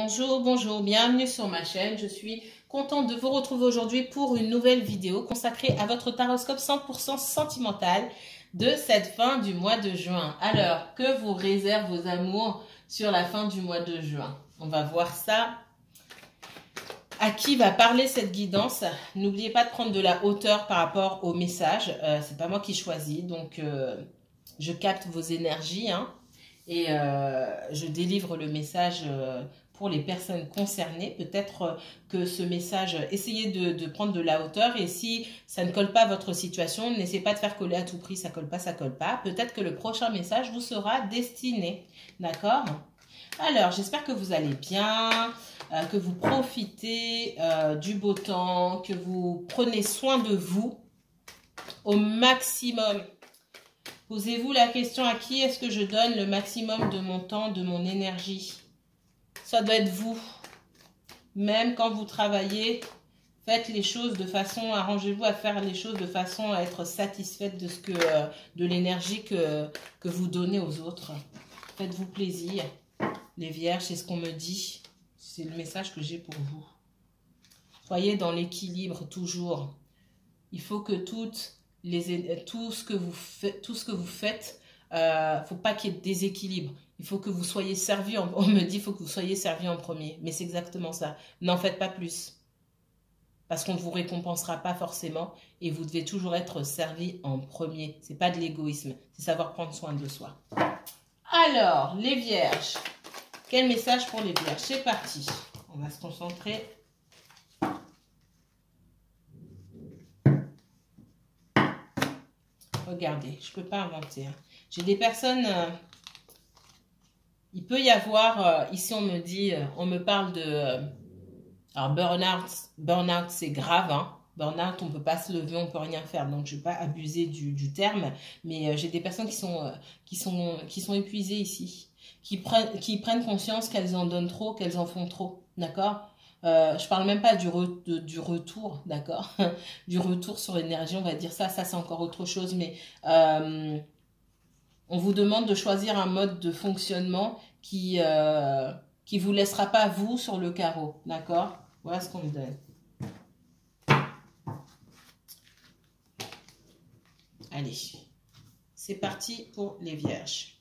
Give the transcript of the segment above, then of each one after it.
Bonjour, bonjour, bienvenue sur ma chaîne. Je suis contente de vous retrouver aujourd'hui pour une nouvelle vidéo consacrée à votre taroscope 100% sentimental de cette fin du mois de juin. Alors, que vous réservent vos amours sur la fin du mois de juin? On va voir ça. À qui va parler cette guidance? N'oubliez pas de prendre de la hauteur par rapport au message. Euh, C'est pas moi qui choisis, donc euh, je capte vos énergies hein, et euh, je délivre le message euh, pour les personnes concernées. Peut-être euh, que ce message, essayez de, prendre de la hauteur et si ça ne colle pas à votre situation, n'essayez pas de faire coller à tout prix, ça colle pas, ça colle pas. Peut-être que le prochain message vous sera destiné. D'accord? Alors, j'espère que vous allez bien, euh, que vous profitez euh, du beau temps, que vous prenez soin de vous au maximum. Posez-vous la question à qui est-ce que je donne le maximum de mon temps, de mon énergie? Ça doit être vous. Même quand vous travaillez, faites les choses de façon, arrangez-vous à faire les choses de façon à être satisfaite de que, de l'énergie que, vous donnez aux autres. Faites-vous plaisir. Les vierges, c'est ce qu'on me dit. C'est le message que j'ai pour vous. Soyez dans l'équilibre toujours. Il faut que tout, ce que vous faites, tout ce que vous faites, euh, faut pas qu'il y ait de déséquilibre. Il faut que vous soyez servi. On me dit il faut que vous soyez servi en premier. Mais c'est exactement ça. N'en faites pas plus. Parce qu'on ne vous récompensera pas forcément. Et vous devez toujours être servi en premier. C'est pas de l'égoïsme. C'est savoir prendre soin de soi. Alors, les vierges. Quel message pour les vierges? C'est parti. On va se concentrer. Regardez, je ne peux pas inventer. Hein. J'ai des personnes... Euh, il peut y avoir, euh, ici on me dit, euh, on me parle de, euh, alors burn-out, burn-out c'est grave, hein. Burn-out, on ne peut pas se lever, on ne peut rien faire. Donc, je ne vais pas abuser du, terme. Mais j'ai des personnes qui sont, qui, sont, qui sont épuisées ici. Qui prennent, qui prennent conscience qu'elles en donnent trop, qu'elles en font trop. D'accord? Euh, je parle même pas du, du retour, d'accord? Du retour sur l'énergie, on va dire ça. Ça, c'est encore autre chose. Mais on vous demande de choisir un mode de fonctionnement qui euh, qui vous laissera pas vous sur le carreau, d'accord? Voilà ce qu'on me donne. Allez, c'est parti pour les vierges.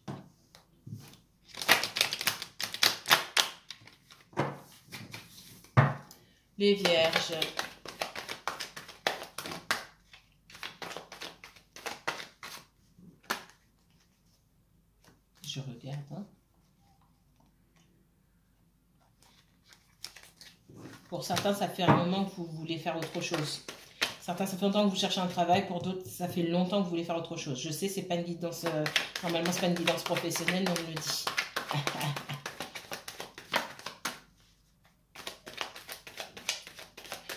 Les vierges. Je regarde. Hein. Pour certains, ça fait un moment que vous voulez faire autre chose. Certains, ça fait longtemps que vous cherchez un travail. Pour d'autres, ça fait longtemps que vous voulez faire autre chose. Je sais, c'est pas une guidance... Euh, normalement, c'est pas une guidance professionnelle, mais on me le dit.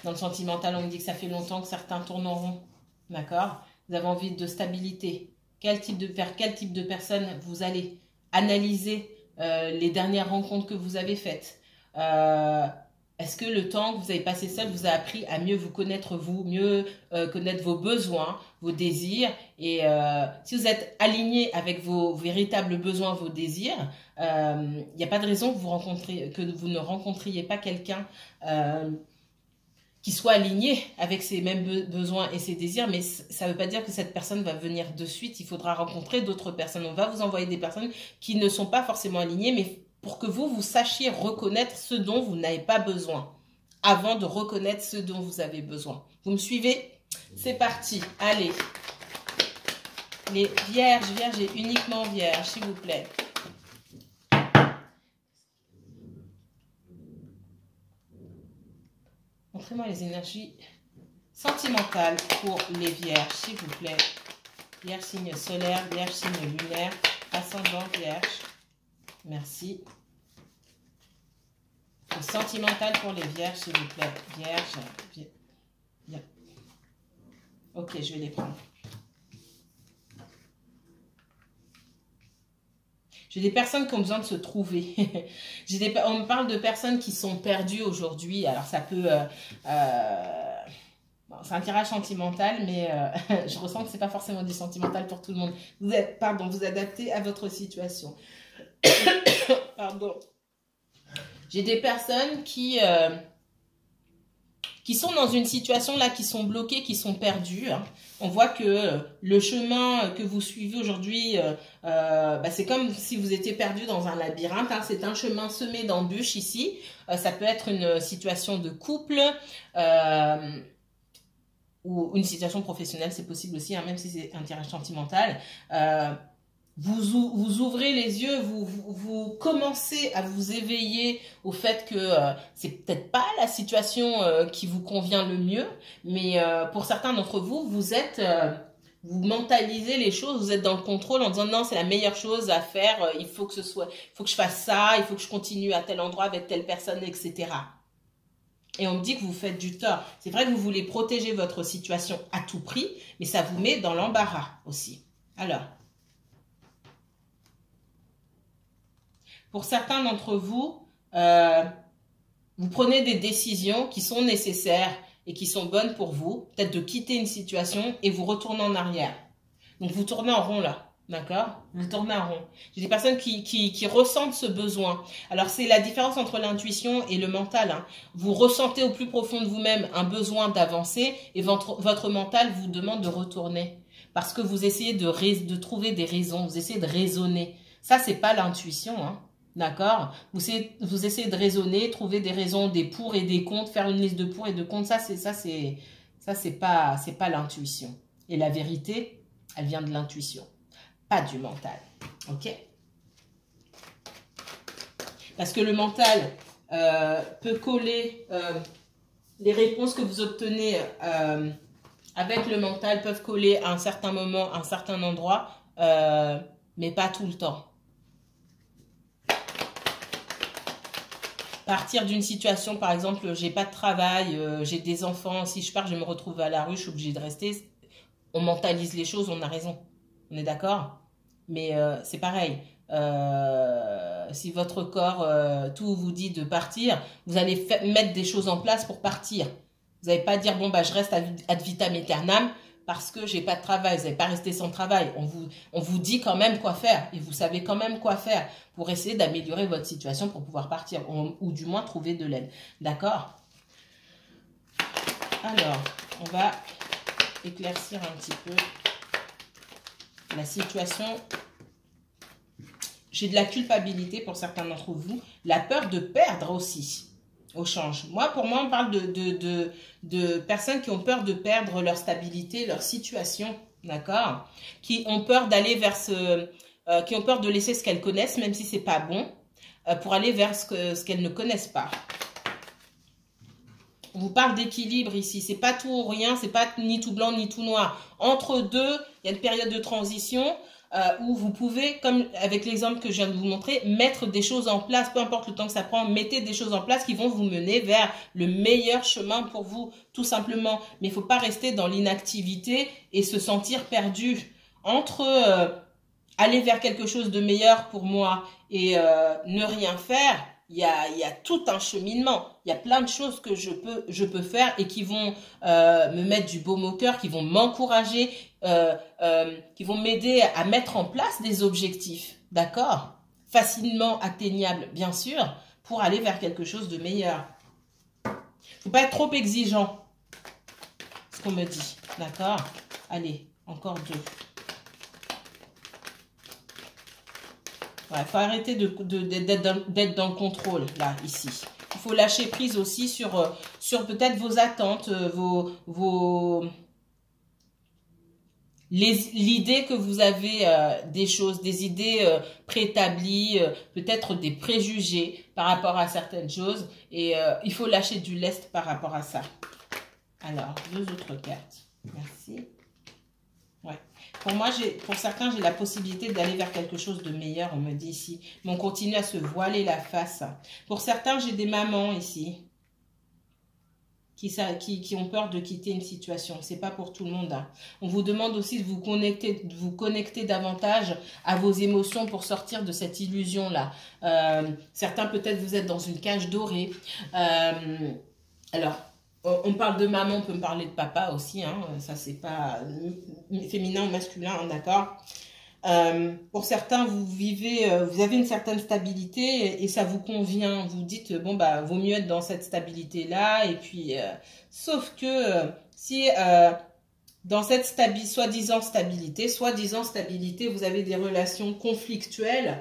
Dans le sentimental, on me dit que ça fait longtemps que certains tourneront. D'accord? Vous avez envie de stabilité. Quel type de, vers quel type de personne vous allez analyser euh, les dernières rencontres que vous avez faites? Euh, est-ce que le temps que vous avez passé seul vous a appris à mieux vous connaître vous, mieux euh, connaître vos besoins, vos désirs Et euh, si vous êtes aligné avec vos véritables besoins, vos désirs, il euh, n'y a pas de raison que vous, que vous ne rencontriez pas quelqu'un qui soit aligné avec ses mêmes besoins et ses désirs, mais ça ne veut pas dire que cette personne va venir de suite. Il faudra rencontrer d'autres personnes. On va vous envoyer des personnes qui ne sont pas forcément alignées, mais pour que vous, vous sachiez reconnaître ce dont vous n'avez pas besoin avant de reconnaître ce dont vous avez besoin. Vous me suivez? C'est parti. Allez. Les vierges, vierges et uniquement vierges, s'il vous plaît. Montrez-moi les énergies sentimentales pour les vierges, s'il vous plaît. Vierge signe solaire, vierge signe lunaire, ascendant vierge. Merci. sentimental pour les vierges, s'il vous plaît. Vierge. Ok, je vais les prendre. J'ai des personnes qui ont besoin de se trouver. on me parle de personnes qui sont perdues aujourd'hui. Alors, ça peut... Euh, euh, c'est un tirage sentimental, mais euh, je ressens que ce n'est pas forcément du sentimental pour tout le monde. Vous êtes, pardon, vous adaptez à votre situation. Pardon. J'ai des personnes qui, euh, qui sont dans une situation là, qui sont bloquées, qui sont perdues. Hein. On voit que euh, le chemin que vous suivez aujourd'hui, euh, bah, c'est comme si vous étiez perdu dans un labyrinthe. Hein. C'est un chemin semé d'embûches ici. ça peut être une situation de couple ou une situation professionnelle, c'est possible aussi, hein, même si c'est un tirage sentimental vous, ouvrez les yeux, vous, commencez à vous éveiller au fait que euh, c'est peut-être pas la situation euh, qui vous convient le mieux, mais euh, pour certains d'entre vous, vous êtes, vous mentalisez les choses, vous êtes dans le contrôle en disant non, c'est la meilleure chose à faire, il faut que ce soit, il faut que je fasse ça, il faut que je continue à tel endroit avec telle personne, etc. Et on me dit que vous faites du tort. C'est vrai que vous voulez protéger votre situation à tout prix, mais ça vous met dans l'embarras aussi. Alors, Pour certains d'entre vous, euh, vous prenez des décisions qui sont nécessaires et qui sont bonnes pour vous, peut-être de quitter une situation et vous retournez en arrière. Donc vous tournez en rond là, d'accord? Vous tournez en rond. J'ai des personnes qui, qui, ressentent ce besoin. Alors c'est la différence entre l'intuition et le mental. Hein. Vous ressentez au plus profond de vous-même un besoin d'avancer et votre, votre mental vous demande de retourner. Parce que vous essayez de, de trouver des raisons, vous essayez de raisonner. Ça, c'est pas l'intuition. Hein. D'accord? Vous, essayez de raisonner, trouver des raisons, des pour et des contre, faire une liste de pour et de contre. Ça, c'est ça, c'est ça, c'est pas, c'est pas l'intuition. Et la vérité, elle vient de l'intuition, pas du mental. Ok? Parce que le mental euh, peut coller euh, les réponses que vous obtenez euh, avec le mental peuvent coller à un certain moment, à un certain endroit, mais pas tout le temps. Partir d'une situation, par exemple, j'ai pas de travail, euh, j'ai des enfants, si je pars, je me retrouve à la rue, je suis obligée de rester. On mentalise les choses, on a raison. On est d'accord? Mais euh, c'est pareil. Euh, si votre corps, tout vous dit de partir, vous allez mettre des choses en place pour partir. Vous n'allez pas dire, bon, bah, je reste ad vitam aeternam parce que j'ai pas de travail, vous n'allez pas rester sans travail. On vous, on vous dit quand même quoi faire et vous savez quand même quoi faire pour essayer d'améliorer votre situation pour pouvoir partir ou, du moins trouver de l'aide. D'accord? Alors, on va éclaircir un petit peu la situation. J'ai de la culpabilité pour certains d'entre vous, la peur de perdre aussi au change. Moi, pour moi, on parle de, de, de, personnes qui ont peur de perdre leur stabilité, leur situation, d'accord? Qui ont peur d'aller vers ce... Euh, qui ont peur de laisser ce qu'elles connaissent, même si c'est pas bon, euh, pour aller vers ce qu'elles ne connaissent pas. On vous parle d'équilibre ici. C'est pas tout ou rien, c'est pas ni tout blanc ni tout noir. Entre deux, il y a une période de transition. Euh, où vous pouvez, comme avec l'exemple que je viens de vous montrer, mettre des choses en place, peu importe le temps que ça prend, mettez des choses en place qui vont vous mener vers le meilleur chemin pour vous, tout simplement. Mais il ne faut pas rester dans l'inactivité et se sentir perdu. Entre euh, aller vers quelque chose de meilleur pour moi et euh, ne rien faire, il y a, tout un cheminement. Il y a plein de choses que je peux, faire et qui vont euh, me mettre du baume au cœur, qui vont m'encourager, euh, euh, qui vont m'aider à mettre en place des objectifs. D'accord? Facilement atteignables, bien sûr, pour aller vers quelque chose de meilleur. faut pas être trop exigeant. Ce qu'on me dit. D'accord? Allez, encore deux. Il faut arrêter d'être dans, le contrôle, là, ici. Il faut lâcher prise aussi sur, euh, peut-être vos attentes, euh, vos l'idée que vous avez euh, des choses, des idées préétablies, peut-être des préjugés par rapport à certaines choses. Et il faut lâcher du lest par rapport à ça. Alors, deux autres cartes. Merci. Pour moi, pour certains, j'ai la possibilité d'aller vers quelque chose de meilleur, on me dit ici. Mais on continue à se voiler la face. Pour certains, j'ai des mamans ici qui, qui, ont peur de quitter une situation. C'est pas pour tout le monde. Hein. On vous demande aussi de vous connecter, de vous connecter davantage à vos émotions pour sortir de cette illusion-là. Euh, certains, peut-être, vous êtes dans une cage dorée. Euh, alors, on parle de maman, on peut me parler de papa aussi, hein, ça c'est pas féminin ou masculin, hein, d'accord Euh, pour certains, vous vivez, euh, vous avez une certaine stabilité et, ça vous convient. Vous dites bon bah vaut mieux être dans cette stabilité là. Et puis, euh, sauf que si dans cette soi-disant stabilité, soi-disant stabilité, vous avez des relations conflictuelles,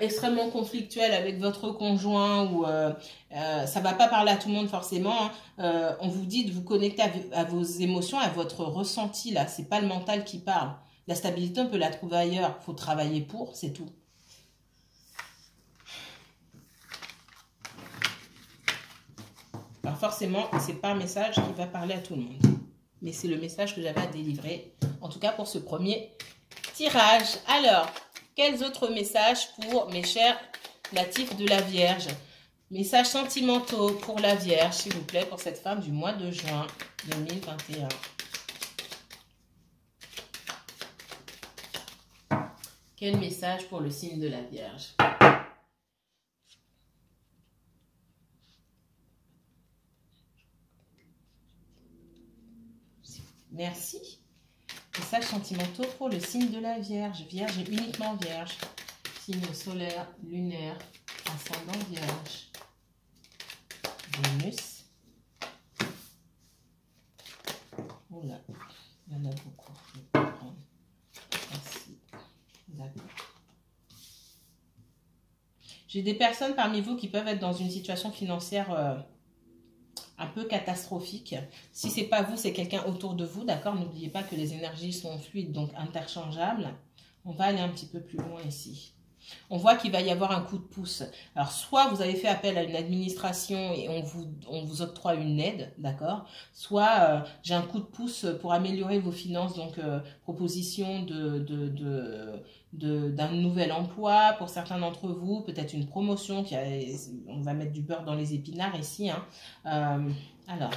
extrêmement conflictuelles avec votre conjoint ou ça va pas parler à tout le monde forcément. Hein. on vous dit de vous connecter à, vos émotions, à votre ressenti là. C'est pas le mental qui parle. La stabilité, on peut la trouver ailleurs. Il faut travailler pour, c'est tout. Alors forcément, ce n'est pas un message qui va parler à tout le monde. Mais c'est le message que j'avais à délivrer. En tout cas, pour ce premier tirage. Alors, quels autres messages pour mes chers natifs de la Vierge? Messages sentimentaux pour la Vierge, s'il vous plaît, pour cette fin du mois de juin 2021. Quel message pour le signe de la Vierge? Merci. Sentimentaux pour le signe de la Vierge. Vierge et uniquement Vierge. Signe solaire, lunaire, ascendant Vierge. Vénus. Oula, il y en a beaucoup. J'ai des personnes parmi vous qui peuvent être dans une situation financière euh, catastrophique. Si ce n'est pas vous, c'est quelqu'un autour de vous, d'accord? N'oubliez pas que les énergies sont fluides, donc interchangeables. On va aller un petit peu plus loin ici on voit qu'il va y avoir un coup de pouce. Alors, soit vous avez fait appel à une administration et on vous, on vous octroie une aide, d'accord? Soit euh, j'ai un coup de pouce pour améliorer vos finances, donc euh, proposition de, de, d'un nouvel emploi pour certains d'entre vous, peut-être une promotion, qui on va mettre du beurre dans les épinards ici. Hein. Euh, alors,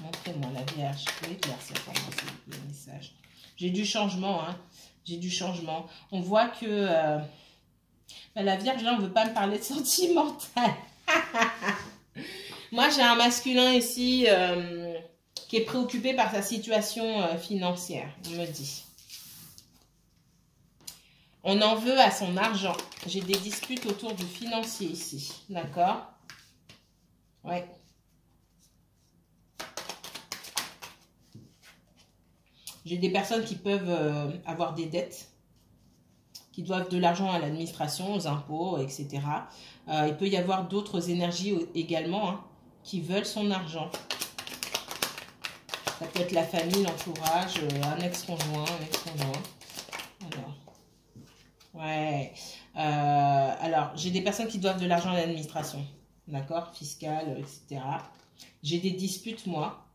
montrez-moi la Vierge, éclaircir. J'ai du changement, hein. j'ai du changement. On voit que la Vierge, là, on ne veut pas me parler de sentimental. Moi, j'ai un masculin ici euh, qui est préoccupé par sa situation euh, financière, on me dit. On en veut à son argent. J'ai des disputes autour du financier ici. D'accord? Ouais. J'ai des personnes qui peuvent euh, avoir des dettes qui doivent de l'argent à l'administration, aux impôts, etc. Euh, il peut y avoir d'autres énergies également hein, qui veulent son argent. Ça peut être la famille, l'entourage, euh, un ex-conjoint, un ex-conjoint. Alors, ouais. Euh, alors, j'ai des personnes qui doivent de l'argent à l'administration, d'accord, fiscale, etc. J'ai des disputes, moi.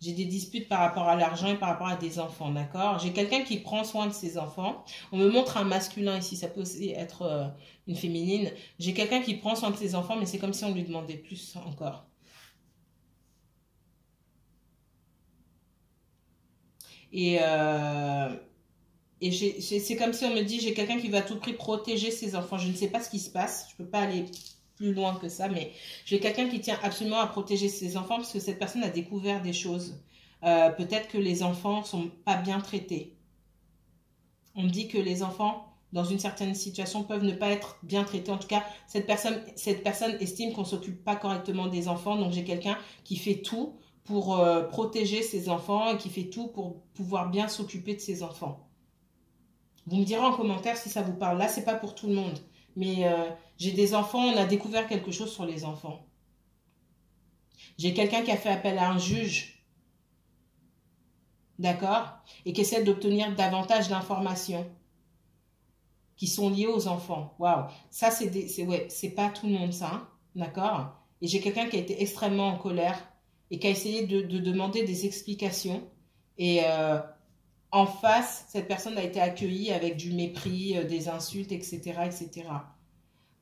J'ai des disputes par rapport à l'argent et par rapport à des enfants, d'accord? J'ai quelqu'un qui prend soin de ses enfants. On me montre un masculin ici, ça peut aussi être euh, une féminine. J'ai quelqu'un qui prend soin de ses enfants, mais c'est comme si on lui demandait plus encore. Et, euh, et c'est comme si on me dit, j'ai quelqu'un qui va à tout prix protéger ses enfants. Je ne sais pas ce qui se passe. Je ne peux pas aller plus loin que ça, mais j'ai quelqu'un qui tient absolument à protéger ses enfants parce que cette personne a découvert des choses. Euh, peut-être que les enfants sont pas bien traités. On dit que les enfants, dans une certaine situation, peuvent ne pas être bien traités. En tout cas, cette personne, cette personne estime qu'on s'occupe pas correctement des enfants. Donc, j'ai quelqu'un qui fait tout pour euh, protéger ses enfants et qui fait tout pour pouvoir bien s'occuper de ses enfants. Vous me direz en commentaire si ça vous parle. Là, c'est pas pour tout le monde. Mais euh, j'ai des enfants, on a découvert quelque chose sur les enfants. J'ai quelqu'un qui a fait appel à un juge. D'accord? Et qui essaie d'obtenir davantage d'informations qui sont liées aux enfants. Waouh Ça, c'est ouais, pas tout le monde, ça. Hein. D'accord? Et j'ai quelqu'un qui a été extrêmement en colère et qui a essayé de, demander des explications. Et euh, en face, cette personne a été accueillie avec du mépris, euh, des insultes, etc., etc.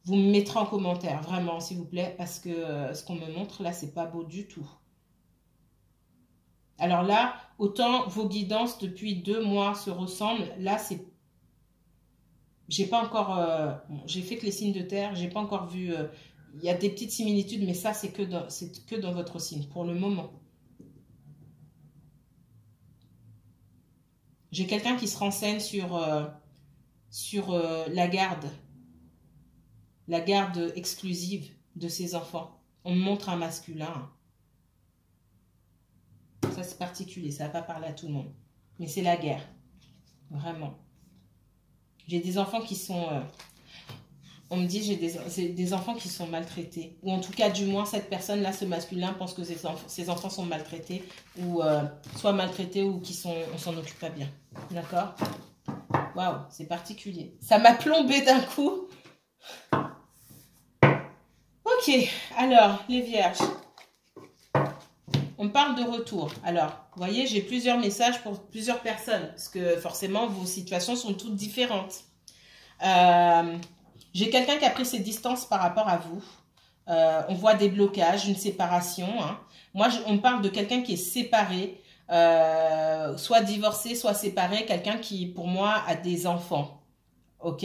Vous me mettrez en commentaire, vraiment, s'il vous plaît, parce que euh, ce qu'on me montre là, c'est pas beau du tout. Alors là, autant vos guidances depuis deux mois se ressemblent, là, c'est... J'ai pas encore... Euh, j'ai fait que les signes de terre, j'ai pas encore vu... Il y a des petites similitudes, mais ça, c'est que, dans, que dans votre signe, pour le moment. J'ai quelqu'un qui se renseigne sur, euh, sur euh, la garde. La garde exclusive de ses enfants. On montre un masculin. Ça, c'est particulier. Ça va pas parler à tout le monde. Mais c'est la guerre. Vraiment. J'ai des enfants qui sont... Euh, on me dit j'ai des, des, enfants qui sont maltraités. Ou en tout cas, du moins, cette personne-là, ce masculin, pense que ses, ses enfants sont maltraités. Ou euh, soit maltraités ou qui sont... On s'en occupe pas bien. D'accord? Waouh, c'est particulier. Ça m'a plombé d'un coup. Ok, alors, les vierges. On parle de retour. Alors, vous voyez, j'ai plusieurs messages pour plusieurs personnes. Parce que forcément, vos situations sont toutes différentes. Euh, j'ai quelqu'un qui a pris ses distances par rapport à vous. Euh, on voit des blocages, une séparation. Hein. Moi, on parle de quelqu'un qui est séparé, euh, soit divorcé, soit séparé. Quelqu'un qui, pour moi, a des enfants. Ok?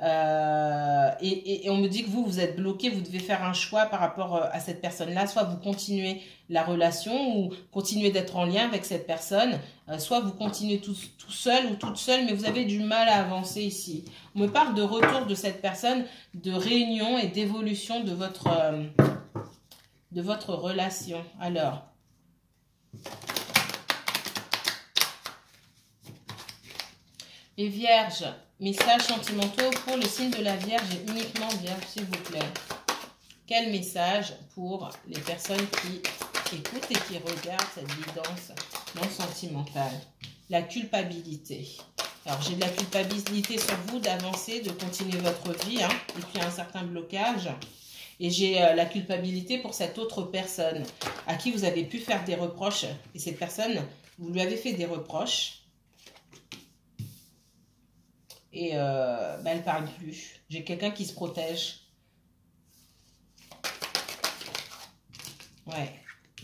Euh, et, on me dit que vous, vous êtes bloqué, vous devez faire un choix par rapport euh, à cette personne-là. Soit vous continuez la relation ou continuez d'être en lien avec cette personne, euh, soit vous continuez tout, seul ou toute seule, mais vous avez du mal à avancer ici. On me parle de retour de cette personne, de réunion et d'évolution de votre, de votre relation. Alors, les vierges, Messages sentimentaux pour le signe de la Vierge et uniquement Vierge, s'il vous plaît. Quel message pour les personnes qui écoutent et qui regardent cette guidance non sentimentale? La culpabilité. Alors, j'ai de la culpabilité sur vous d'avancer, de continuer votre vie, hein, et puis un certain blocage. Et j'ai euh, la culpabilité pour cette autre personne à qui vous avez pu faire des reproches. Et cette personne, vous lui avez fait des reproches et euh, ben, elle parle plus. J'ai quelqu'un qui se protège. Ouais.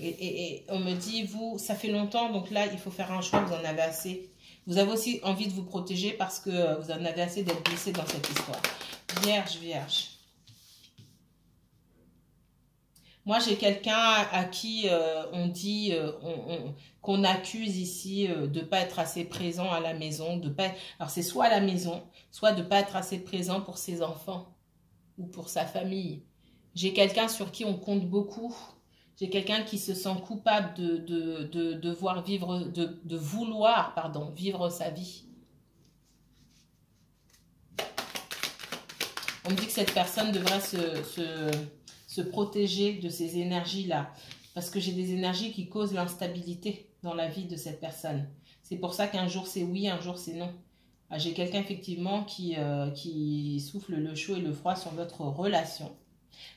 Et, on me dit, vous, ça fait longtemps, donc là, il faut faire un choix, vous en avez assez. Vous avez aussi envie de vous protéger parce que vous en avez assez d'être blessé dans cette histoire. Vierge, vierge. Moi, j'ai quelqu'un à qui euh, on dit, euh, qu'on accuse ici euh, de ne pas être assez présent à la maison. De pas... Alors, c'est soit à la maison, soit de ne pas être assez présent pour ses enfants ou pour sa famille. J'ai quelqu'un sur qui on compte beaucoup. J'ai quelqu'un qui se sent coupable de, de, de, vivre, de, de vouloir, pardon, vivre sa vie. On me dit que cette personne devrait se se protéger de ces énergies-là. Parce que j'ai des énergies qui causent l'instabilité dans la vie de cette personne. C'est pour ça qu'un jour c'est oui, un jour c'est non. Ah, j'ai quelqu'un effectivement qui, euh, qui souffle le chaud et le froid sur votre relation.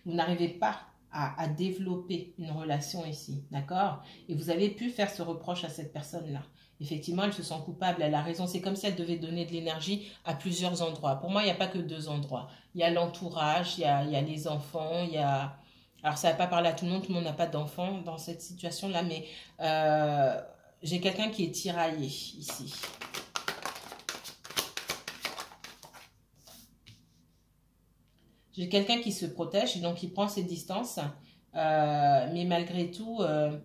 Vous n'arrivez pas à, à, développer une relation ici, d'accord? Et vous avez pu faire ce reproche à cette personne-là. Effectivement, elle se sent coupable, elle a raison. C'est comme si elle devait donner de l'énergie à plusieurs endroits. Pour moi, il n'y a pas que deux endroits. Il y a l'entourage, il, y a les enfants, il y a... Alors, ça va pas parler à tout le monde, tout le monde n'a pas d'enfants dans cette situation-là, mais euh, j'ai quelqu'un qui est tiraillé ici. J'ai quelqu'un qui se protège, donc qui prend ses distances, euh, mais malgré tout... Euh,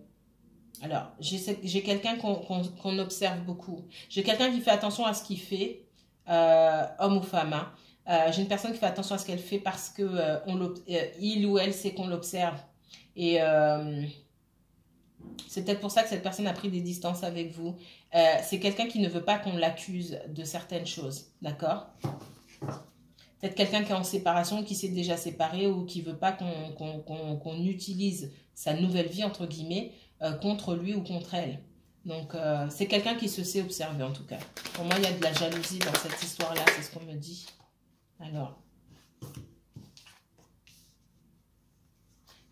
alors, j'ai quelqu'un qu'on observe beaucoup. J'ai quelqu'un qui fait attention à ce qu'il fait, euh, homme ou femme. Hein. Euh, j'ai une personne qui fait attention à ce qu'elle fait parce que euh, il ou elle sait qu'on l'observe. Et c'est peut-être pour ça que cette personne a pris des distances avec vous. c'est quelqu'un qui ne veut pas qu'on l'accuse de certaines choses. D'accord? Peut-être quelqu'un qui est en séparation, qui s'est déjà séparé ou qui veut pas qu'on utilise sa nouvelle vie, entre guillemets, euh, contre lui ou contre elle. Donc, euh, c'est quelqu'un qui se sait observer, en tout cas. Pour moi, il y a de la jalousie dans cette histoire-là, c'est ce qu'on me dit. Alors.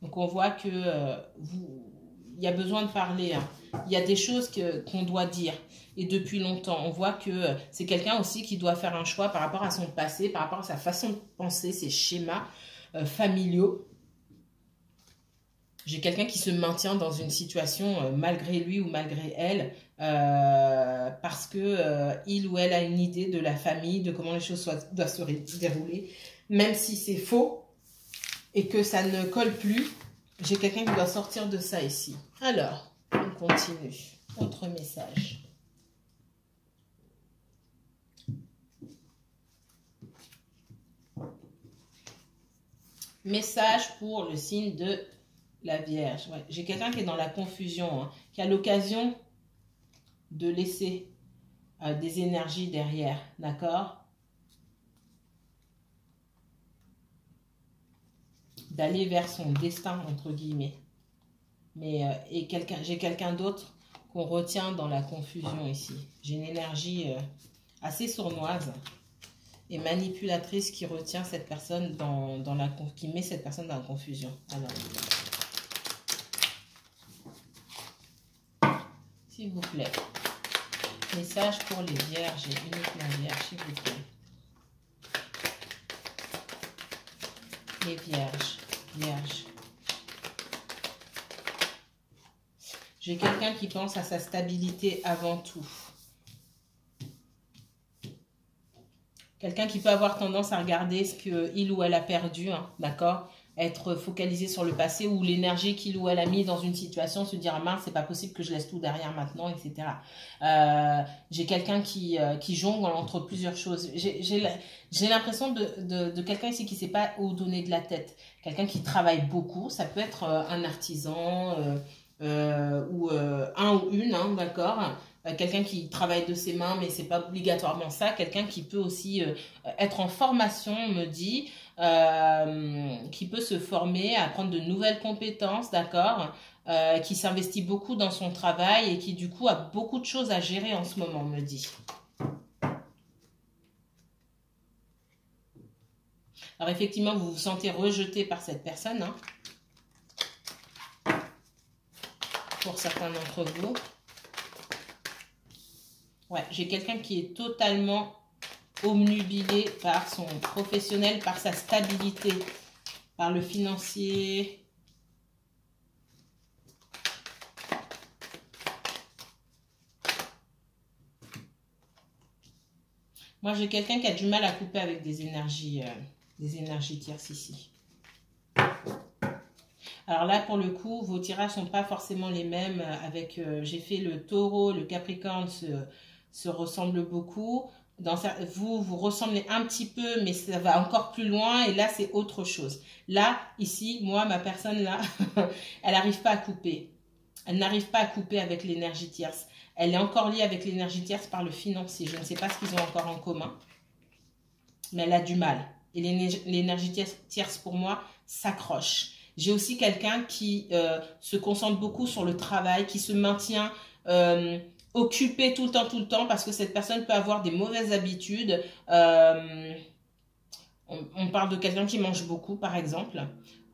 Donc, on voit que euh, vous, il y a besoin de parler. Hein. Il y a des choses qu'on doit dire. Et depuis longtemps, on voit que c'est quelqu'un aussi qui doit faire un choix par rapport à son passé, par rapport à sa façon de penser, ses schémas familiaux j'ai quelqu'un qui se maintient dans une situation euh, malgré lui ou malgré elle euh, parce que euh, il ou elle a une idée de la famille, de comment les choses doivent se dérouler, même si c'est faux et que ça ne colle plus. J'ai quelqu'un qui doit sortir de ça ici. Alors, on continue. Autre message. Message pour le signe de la Vierge. J'ai quelqu'un qui est dans la confusion, hein, qui a l'occasion de laisser euh, des énergies derrière, d'accord? D'aller vers son destin, entre guillemets. Mais euh, et quelqu'un, j'ai quelqu'un d'autre qu'on retient dans la confusion ici. J'ai une énergie euh, assez sournoise et manipulatrice qui retient cette personne dans, dans la qui met cette personne dans la confusion. Alors, s'il vous plaît. Message pour les vierges et uniquement vierges, s'il vous plaît. Les vierges, vierges. J'ai quelqu'un qui pense à sa stabilité avant tout. Quelqu'un qui peut avoir tendance à regarder ce qu'il ou elle a perdu, hein, d'accord? Être focalisé sur le passé ou l'énergie qu'il ou elle a mis dans une situation, se dire ah c'est pas possible que je laisse tout derrière maintenant, etc. Euh, j'ai quelqu'un qui, euh, qui jongle entre plusieurs choses. J'ai l'impression de, de, quelqu'un ici qui sait pas où donner de la tête. Quelqu'un qui travaille beaucoup, ça peut être euh, un artisan ou un ou une, hein, d'accord quelqu'un qui travaille de ses mains, mais c'est pas obligatoirement ça. Quelqu'un qui peut aussi être en formation, me dit, euh, qui peut se former, apprendre de nouvelles compétences, d'accord, qui s'investit beaucoup dans son travail et qui du coup a beaucoup de choses à gérer en ce moment, me dit. Alors effectivement, vous vous sentez rejeté par cette personne, hein, pour certains d'entre vous. Ouais, j'ai quelqu'un qui est totalement omnubilé par son professionnel, par sa stabilité, par le financier. Moi, j'ai quelqu'un qui a du mal à couper avec des énergies, euh, des énergies tierces ici. Alors là, pour le coup, vos tirages sont pas forcément les mêmes. Euh, avec, euh, j'ai fait le taureau, le capricorne, se ressemblent beaucoup. Vous, vous ressemblez un petit peu, mais ça va encore plus loin. Et là, c'est autre chose. Là, ici, moi, ma personne, là, elle n'arrive pas à couper. Elle n'arrive pas à couper avec l'énergie tierce. Elle est encore liée avec l'énergie tierce par le financier. Je ne sais pas ce qu'ils ont encore en commun. Mais elle a du mal. Et l'énergie tierce, pour moi, s'accroche. J'ai aussi quelqu'un qui euh, se concentre beaucoup sur le travail, qui se maintient euh, occupé tout le temps, tout le temps, parce que cette personne peut avoir des mauvaises habitudes. Euh, on, parle de quelqu'un qui mange beaucoup, par exemple,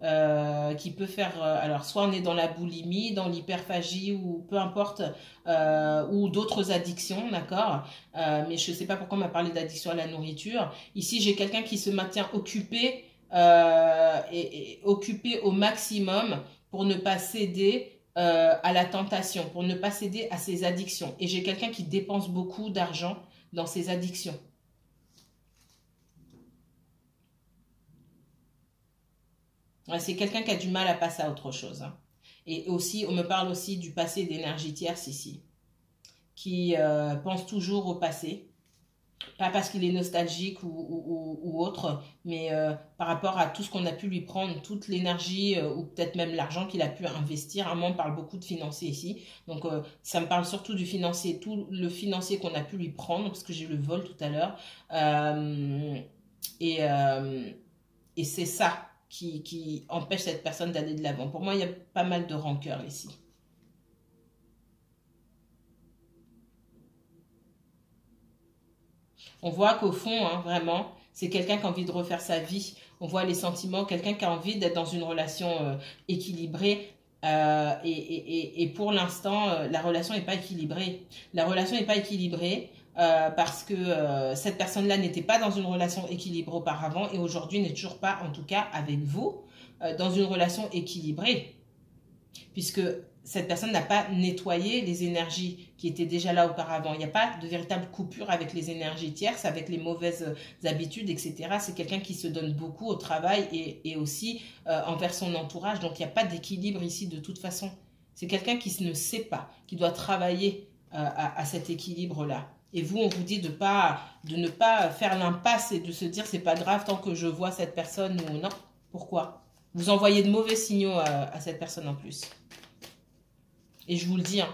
euh, qui peut faire, euh, alors soit on est dans la boulimie, dans l'hyperphagie ou peu importe, ou d'autres addictions, d'accord Mais je ne sais pas pourquoi on m'a parlé d'addiction à la nourriture. Ici, j'ai quelqu'un qui se maintient occupé et occupé au maximum pour ne pas céder euh, à la tentation, pour ne pas céder à ses addictions. Et j'ai quelqu'un qui dépense beaucoup d'argent dans ses addictions. C'est quelqu'un qui a du mal à passer à autre chose. Hein. Et aussi, on me parle aussi du passé d'énergie tierce ici, qui euh, pense toujours au passé, pas parce qu'il est nostalgique ou, autre, mais euh, par rapport à tout ce qu'on a pu lui prendre, toute l'énergie euh, ou peut-être même l'argent qu'il a pu investir. Moi, on parle beaucoup de financier ici. Donc, euh, ça me parle surtout du financier, tout le financier qu'on a pu lui prendre, parce que j'ai eu le vol tout à l'heure. et et c'est ça qui, qui empêche cette personne d'aller de l'avant. Pour moi, il y a pas mal de rancœur ici. On voit qu'au fond, hein, vraiment, c'est quelqu'un qui a envie de refaire sa vie. On voit les sentiments, quelqu'un qui a envie d'être dans une relation euh, équilibrée. Euh, et, pour l'instant, euh, la relation n'est pas équilibrée. La relation n'est pas équilibrée parce que cette personne-là n'était pas dans une relation équilibrée auparavant et aujourd'hui n'est toujours pas, en tout cas avec vous, dans une relation équilibrée. Puisque cette personne n'a pas nettoyé les énergies qui étaient déjà là auparavant. Il n'y a pas de véritable coupure avec les énergies tierces, avec les mauvaises habitudes, etc. C'est quelqu'un qui se donne beaucoup au travail et, aussi euh, envers son entourage. Donc, il n'y a pas d'équilibre ici de toute façon. C'est quelqu'un qui ne sait pas, qui doit travailler euh, à, cet équilibre-là. Et vous, on vous dit de, ne pas faire l'impasse et de se dire c'est pas grave tant que je vois cette personne ou non. Pourquoi? Vous envoyez de mauvais signaux à, cette personne en plus. Et je vous le dis, hein,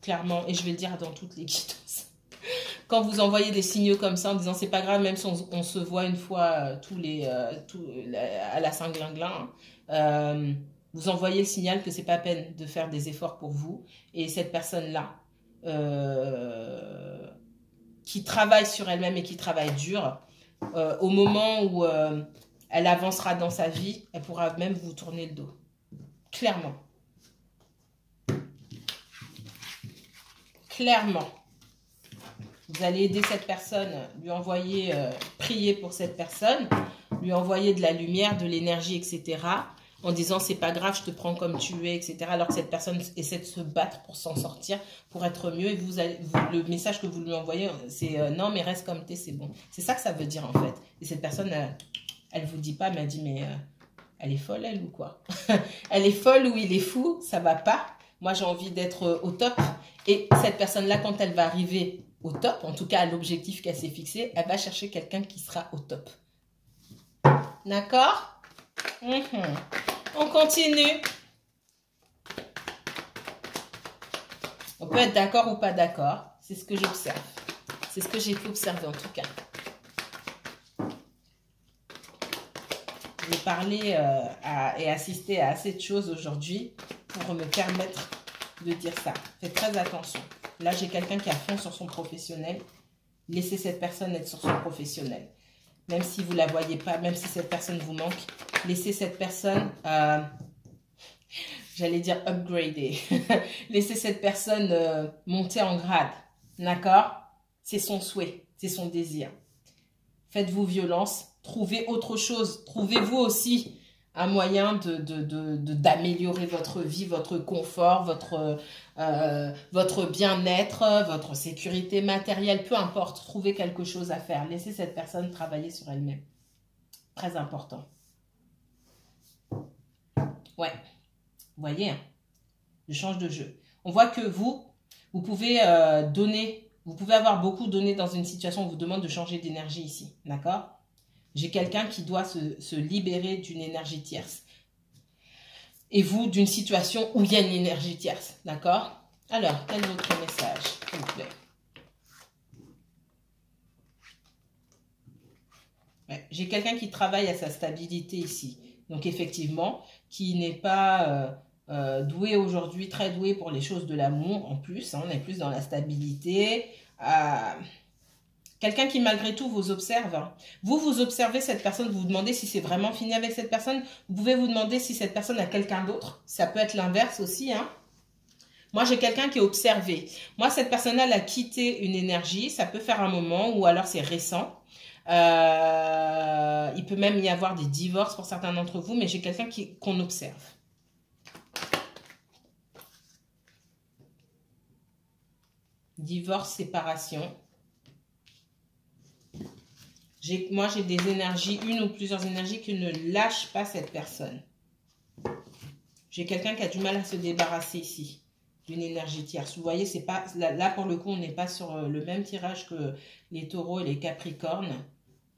clairement, et je vais le dire dans toutes les guidances. Quand vous envoyez des signaux comme ça en disant c'est pas grave, même si on, se voit une fois euh, tous les, euh, à la Saint-Glinglin, hein, vous envoyez le signal que c'est pas peine de faire des efforts pour vous. Et cette personne-là, euh, qui travaille sur elle-même et qui travaille dur, euh, au moment où euh, elle avancera dans sa vie, elle pourra même vous tourner le dos. Clairement. Clairement. Vous allez aider cette personne, lui envoyer, prier pour cette personne, lui envoyer de la lumière, de l'énergie, etc en disant c'est pas grave, je te prends comme tu es, etc. Alors que cette personne essaie de se battre pour s'en sortir, pour être mieux. Et vous, le message que vous lui envoyez, c'est euh, non, mais reste comme tu es, c'est bon. C'est ça que ça veut dire en fait. Et cette personne, elle, elle vous dit pas, mais elle dit mais euh, elle est folle elle ou quoi? Elle est folle ou il est fou, ça va pas. Moi j'ai envie d'être euh, au top. Et cette personne-là, quand elle va arriver au top, en tout cas à l'objectif qu'elle s'est fixé, elle va chercher quelqu'un qui sera au top. D'accord? Mhm. On continue. On peut être d'accord ou pas d'accord. C'est ce que j'observe. C'est ce que j'ai pu observer en tout cas. J'ai parlé euh, et assisté à assez de choses aujourd'hui pour me permettre de dire ça. Faites très attention. Là, j'ai quelqu'un qui a fond sur son professionnel. Laissez cette personne être sur son professionnel. Même si vous ne la voyez pas, même si cette personne vous manque, laissez cette personne, euh, j'allais dire upgrader, laissez cette personne euh, monter en grade, d'accord? C'est son souhait, c'est son désir. Faites-vous violence, trouvez autre chose, trouvez-vous aussi un moyen d'améliorer de, de, votre vie, votre confort, votre, euh, votre bien-être, votre sécurité matérielle, peu importe, trouvez quelque chose à faire. Laissez cette personne travailler sur elle-même. Très important. Ouais. Vous voyez, hein je change de jeu. On voit que vous, vous pouvez euh, donner, vous pouvez avoir beaucoup donné dans une situation où on vous demande de changer d'énergie ici. D'accord? J'ai quelqu'un qui doit se, libérer d'une énergie tierce. Et vous, d'une situation où il y a une énergie tierce. D'accord? Alors, quel autre message, s'il vous plaît? J'ai quelqu'un qui travaille à sa stabilité ici. Donc effectivement, qui n'est pas euh, euh, doué aujourd'hui, très doué pour les choses de l'amour en plus. Hein, on est plus dans la stabilité. Euh, quelqu'un qui malgré tout vous observe. Vous, vous observez cette personne, vous vous demandez si c'est vraiment fini avec cette personne. Vous pouvez vous demander si cette personne a quelqu'un d'autre. Ça peut être l'inverse aussi. Hein. Moi, j'ai quelqu'un qui est observé. Moi, cette personne-là, elle a quitté une énergie. Ça peut faire un moment ou alors c'est récent. Euh, il peut même y avoir des divorces pour certains d'entre vous, mais j'ai quelqu'un qu'on observe. Divorce, séparation. Moi, j'ai des énergies, une ou plusieurs énergies qui ne lâchent pas cette personne. J'ai quelqu'un qui a du mal à se débarrasser ici d'une énergie tierce. Vous voyez, pas là, pour le coup, on n'est pas sur euh, le même tirage que les taureaux et les capricornes.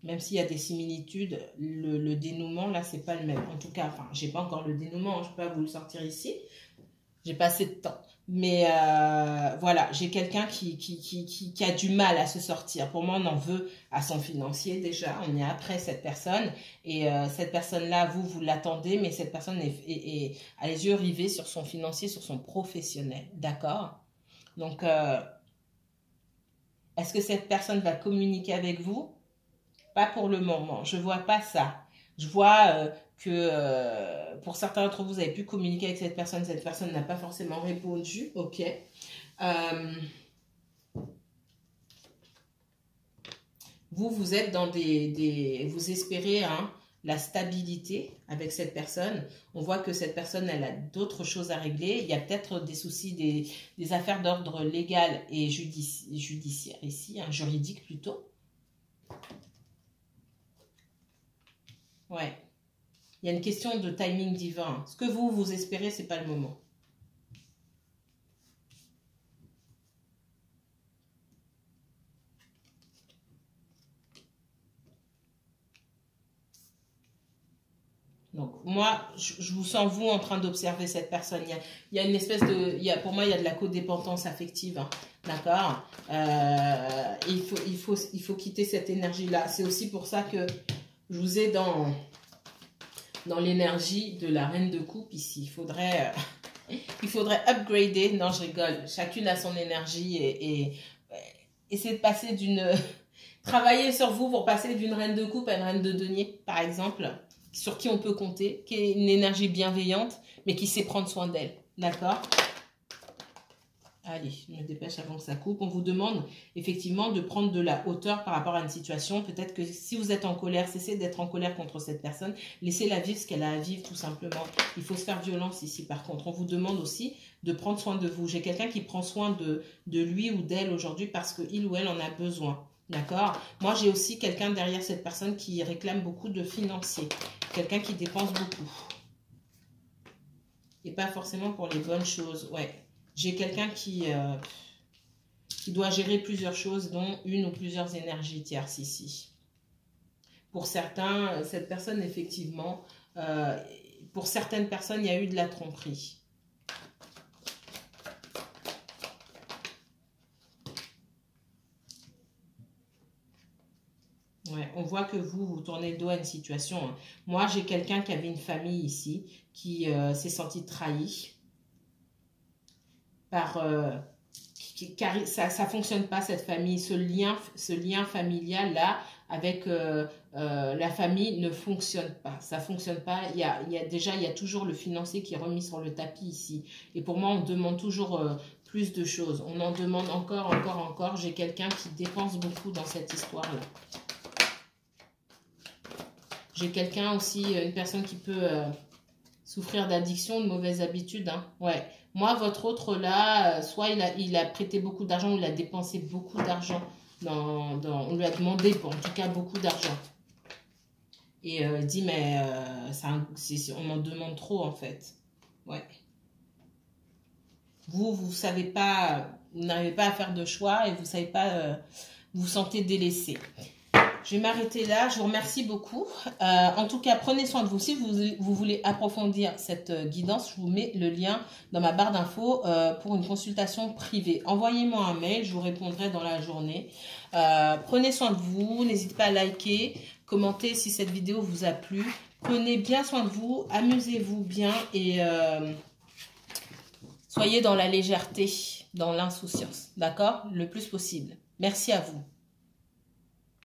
Même s'il y a des similitudes, le, dénouement, là, c'est pas le même. En tout cas, enfin, j'ai pas encore le dénouement, je peux pas vous le sortir ici. J'ai pas assez de temps. Mais euh, voilà, j'ai quelqu'un qui, qui, qui, a du mal à se sortir. Pour moi, on en veut à son financier déjà. On est après cette personne. Et euh, cette personne-là, vous, vous l'attendez, mais cette personne est, est, a les yeux rivés sur son financier, sur son professionnel. D'accord? Donc, euh, est-ce que cette personne va communiquer avec vous? Pas pour le moment. Je vois pas ça. Je vois que euh, pour certains d'entre vous, vous avez pu communiquer avec cette personne, cette personne n'a pas forcément répondu, ok. Euh, vous, vous êtes dans des... vous espérez hein, la stabilité avec cette personne. On voit que cette personne, elle a d'autres choses à régler. Il y a peut-être des soucis, des, affaires d'ordre légal et judiciaire ici, hein, juridique plutôt. Ouais. Il y a une question de timing divin. Ce que vous, vous espérez, ce n'est pas le moment. moi, je, vous sens vous en train d'observer cette personne. Il y, a, une espèce de, pour moi, il y a de la codépendance affective, hein. d'accord? Euh, il faut, il faut, il faut quitter cette énergie-là. C'est aussi pour ça que je vous ai dans dans l'énergie de la reine de coupe ici. Il faudrait, euh, il faudrait upgrader. Non, je rigole. Chacune a son énergie et, et essayer de passer d'une Travailler sur vous pour passer d'une reine de coupe à une reine de denier, par exemple, sur qui on peut compter, qui est une énergie bienveillante, mais qui sait prendre soin d'elle. D'accord? Allez, je me dépêche avant que ça coupe. On vous demande effectivement de prendre de la hauteur par rapport à une situation. Peut-être que si vous êtes en colère, cessez d'être en colère contre cette personne. Laissez-la vivre ce qu'elle a à vivre tout simplement. Il faut se faire violence ici par contre. On vous demande aussi de prendre soin de vous. J'ai quelqu'un qui prend soin de, de lui ou d'elle aujourd'hui parce qu'il ou elle en a besoin. D'accord? Moi, j'ai aussi quelqu'un derrière cette personne qui réclame beaucoup de financiers. Quelqu'un qui dépense beaucoup. Et pas forcément pour les bonnes choses. Ouais. J'ai quelqu'un qui, euh, qui doit gérer plusieurs choses, dont une ou plusieurs énergies tierces ici. Pour certains, cette personne, effectivement, euh, pour certaines personnes, il y a eu de la tromperie. on voit que vous, vous tournez le dos à une situation. Hein. Moi, j'ai quelqu'un qui avait une famille ici, qui euh, s'est senti trahi par... Euh, car ça ne fonctionne pas, cette famille. Ce lien, ce lien familial-là, avec euh, la famille, ne fonctionne pas. Ça fonctionne pas. Il y, a, il y a, déjà, il y a toujours le financier qui est remis sur le tapis ici. Et pour moi, on demande toujours plus de choses. On en demande encore, encore, encore. J'ai quelqu'un qui dépense beaucoup dans cette histoire-là. J'ai quelqu'un aussi, euh, une personne qui peut euh, souffrir d'addiction, de mauvaises habitudes. Hein. Ouais. Moi, votre autre là, euh, soit il a, prêté beaucoup d'argent ou il a dépensé beaucoup d'argent. Dans, on lui a demandé, en tout cas, beaucoup d'argent. Et il dit, mais ça, on m'en demande trop, en fait. Ouais. Vous, vous savez pas, vous n'arrivez pas à faire de choix et vous savez pas, vous vous sentez délaissé. Je vais m'arrêter là. Je vous remercie beaucoup. Euh, en tout cas, prenez soin de vous. Si vous, voulez approfondir cette euh, guidance, je vous mets le lien dans ma barre d'infos euh, pour une consultation privée. Envoyez-moi un mail, je vous répondrai dans la journée. prenez soin de vous. N'hésitez pas à liker, commenter si cette vidéo vous a plu. Prenez bien soin de vous. Amusez-vous bien et soyez dans la légèreté, dans l'insouciance. D'accord? Le plus possible. Merci à vous.